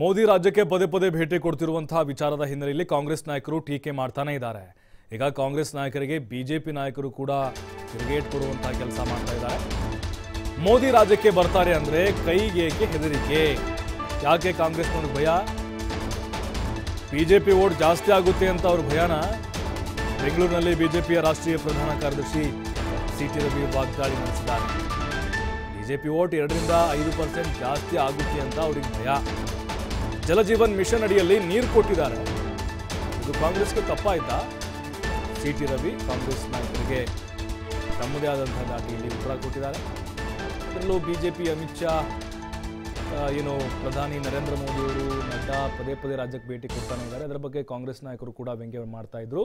ಮೋದಿ ರಾಜ್ಯಕ್ಕೆ ಪದೇ ಪದೇ ಭೇಟಿ ಕೊಡ್ತಿರುವಂತಹ ವಿಚಾರದ ಹಿನ್ನೆಲೆಯಲ್ಲಿ ಕಾಂಗ್ರೆಸ್ ನಾಯಕರು ಟೀಕೆ ಮಾಡ್ತಾನೆ ಇದ್ದಾರೆ. ಈಗ ಕಾಂಗ್ರೆಸ್ ನಾಯಕರಿಗೆ ಬಿಜೆಪಿ ನಾಯಕರು ಕೂಡ ತಿರುಗೇಟ್ ಕೊಡುವಂತಹ ಕೆಲಸ ಮಾಡ್ತಾ ಇದ್ದಾರೆ. ಮೋದಿ ರಾಜ್ಯಕ್ಕೆ ಬರ್ತಾರೆ ಅಂದ್ರೆ ಕೈಗೇಕೆ ಹೆದರಿಕೆ? ಯಾಕೆ ಕಾಂಗ್ರೆಸ್ ಕಾಂಗ್ರೆಸ್ನವ್ರಿಗೆ ಭಯ? ಬಿಜೆಪಿ ವೋಟ್ ಜಾಸ್ತಿ ಆಗುತ್ತೆ ಅಂತ ಅವ್ರ ಭಯನ? ಬೆಂಗಳೂರಿನಲ್ಲಿ ಬಿಜೆಪಿಯ ರಾಷ್ಟ್ರೀಯ ಪ್ರಧಾನ ಕಾರ್ಯದರ್ಶಿ ಸಿ ಟಿ ರವಿ ವಾಗ್ದಾಳಿ ನಡೆಸಿದ್ದಾರೆ. ಬಿಜೆಪಿ ವೋಟ್ ಎರಡರಿಂದ ಐದು ಪರ್ಸೆಂಟ್ ಜಾಸ್ತಿ ಆಗುತ್ತೆ ಅಂತ ಅವ್ರಿಗೆ ಭಯ. ಜಲಜೀವನ್ ಮಿಷನ್ ಅಡಿಯಲ್ಲಿ ನೀರು ಕೊಟ್ಟಿದ್ದಾರೆ. ಇದು ಕಾಂಗ್ರೆಸ್ಗೆ ತಪ್ಪಾಯ್ತಾ? ಸಿ ಟಿ ರವಿ ಕಾಂಗ್ರೆಸ್ ನಾಯಕರಿಗೆ ತಮ್ಮದೇ ಆದಂತಹ ದಾಟಿಯಲ್ಲಿ ಉತ್ತರ ಕೊಟ್ಟಿದ್ದಾರೆ. ಅದರಲ್ಲೂ ಬಿಜೆಪಿ, ಅಮಿತ್ ಶಾ ಏನು ಪ್ರಧಾನಿ ನರೇಂದ್ರ ಮೋದಿ ಅವರು ನಡ್ಡಾ ಪದೇ ಪದೇ ರಾಜ್ಯಕ್ಕೆ ಭೇಟಿ ಕೊಡ್ತಾನೆ ಇದ್ದಾರೆ. ಅದರ ಬಗ್ಗೆ ಕಾಂಗ್ರೆಸ್ ನಾಯಕರು ಕೂಡ ವ್ಯಂಗ್ಯ ಮಾಡ್ತಾ ಇದ್ರು.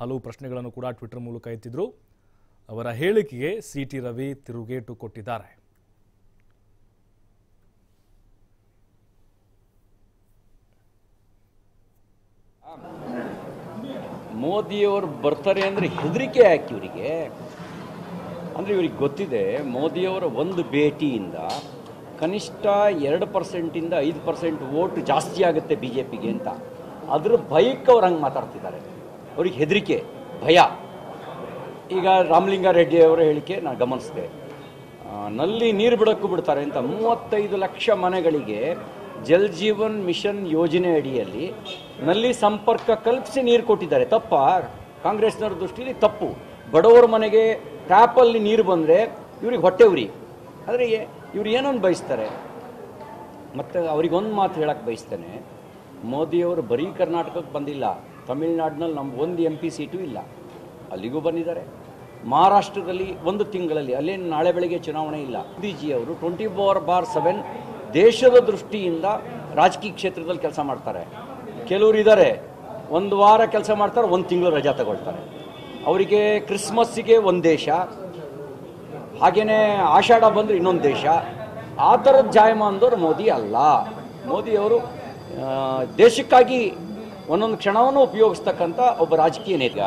ಹಲವು ಪ್ರಶ್ನೆಗಳನ್ನು ಕೂಡ ಟ್ವಿಟರ್ ಮೂಲಕ ಎತ್ತಿದ್ರು. ಅವರ ಹೇಳಿಕೆಗೆ ಸಿ ಟಿ ರವಿ ತಿರುಗೇಟು ಕೊಟ್ಟಿದ್ದಾರೆ. ಮೋದಿಯವರು ಬರ್ತಾರೆ ಅಂದರೆ ಹೆದರಿಕೆ ಯಾಕೆ ಇವರಿಗೆ? ಅಂದರೆ ಇವ್ರಿಗೆ ಗೊತ್ತಿದೆ, ಮೋದಿಯವರ ಒಂದು ಭೇಟಿಯಿಂದ ಕನಿಷ್ಠ ಎರಡು ಪರ್ಸೆಂಟಿಂದ ಐದು ಪರ್ಸೆಂಟ್ ವೋಟ್ ಜಾಸ್ತಿ ಆಗುತ್ತೆ ಬಿ ಜೆ ಪಿಗೆ ಅಂತ. ಅದ್ರ ಭಯಕ್ಕೆ ಅವ್ರು ಹಂಗೆ ಮಾತಾಡ್ತಿದ್ದಾರೆ. ಅವ್ರಿಗೆ ಹೆದರಿಕೆ, ಭಯ. ಈಗ ರಾಮಲಿಂಗಾರೆಡ್ಡಿ ಅವರ ಹೇಳಿಕೆ ನಾನು ಗಮನಿಸಿದೆ. ನಲ್ಲಿ ನೀರು ಬಿಡೋಕ್ಕೂ ಬಿಡ್ತಾರೆ ಅಂತ ಮೂವತ್ತೈದು ಲಕ್ಷ ಮನೆಗಳಿಗೆ ಜಲ್ ಜೀವನ್ ಮಿಷನ್ ಯೋಜನೆ ಅಡಿಯಲ್ಲಿ ನಲ್ಲಿ ಸಂಪರ್ಕ ಕಲ್ಪಿಸಿ ನೀರು ಕೊಟ್ಟಿದ್ದಾರೆ. ತಪ್ಪ? ಕಾಂಗ್ರೆಸ್ನವ್ರ ದೃಷ್ಟಿಯಲ್ಲಿ ತಪ್ಪು. ಬಡವರ ಮನೆಗೆ ಟ್ಯಾಪಲ್ಲಿ ನೀರು ಬಂದರೆ ಇವ್ರಿಗೆ ಹೊಟ್ಟೆ ಉರಿ. ಆದರೆ ಇವ್ರು ಏನೊಂದು ಬಯಸ್ತಾರೆ? ಮತ್ತು ಅವ್ರಿಗೊಂದು ಮಾತು ಹೇಳಕ್ಕೆ ಬಯಸ್ತೇನೆ, ಮೋದಿಯವರು ಬರೀ ಕರ್ನಾಟಕಕ್ಕೆ ಬಂದಿಲ್ಲ. ತಮಿಳ್ನಾಡಿನಲ್ಲಿ ನಮ್ಗೆ ಒಂದು ಎಂ ಪಿ ಸೀಟು ಇಲ್ಲ. ಅಲ್ಲಿಗೂ ಬಂದಿದ್ದಾರೆ. ಮಹಾರಾಷ್ಟ್ರದಲ್ಲಿ ಒಂದು ತಿಂಗಳಲ್ಲಿ ಅಲ್ಲೇನು ನಾಳೆ ಬೆಳಗ್ಗೆ ಚುನಾವಣೆ ಇಲ್ಲ. ಮೋದಿಜಿಯವರು ಟ್ವೆಂಟಿ ಫೋರ್ ಬಾರ್ ಸೆವೆನ್ ದೇಶದ ದೃಷ್ಟಿಯಿಂದ ರಾಜಕೀಯ ಕ್ಷೇತ್ರದಲ್ಲಿ ಕೆಲಸ ಮಾಡ್ತಾರೆ. ಕೆಲವರು ಇದ್ದಾರೆ ಒಂದು ವಾರ ಕೆಲಸ ಮಾಡ್ತಾರೆ, ಒಂದು ತಿಂಗಳು ರಜಾ ತಗೊಳ್ತಾರೆ. ಅವರಿಗೆ ಕ್ರಿಸ್ಮಸ್ಸಿಗೆ ಒಂದು ದೇಶ ಹಾಗೆಯೇ ಆಷಾಢ ಬಂದರೆ ಇನ್ನೊಂದು ದೇಶ. ಆ ಥರದ ಜಾಯಮಾನದವರು ಮೋದಿ ಅಲ್ಲ. ಮೋದಿಯವರು ದೇಶಕ್ಕಾಗಿ ಒಂದೊಂದು ಕ್ಷಣವನ್ನು ಉಪಯೋಗಿಸ್ತಕ್ಕಂಥ ಒಬ್ಬ ರಾಜಕೀಯ ನೇತ.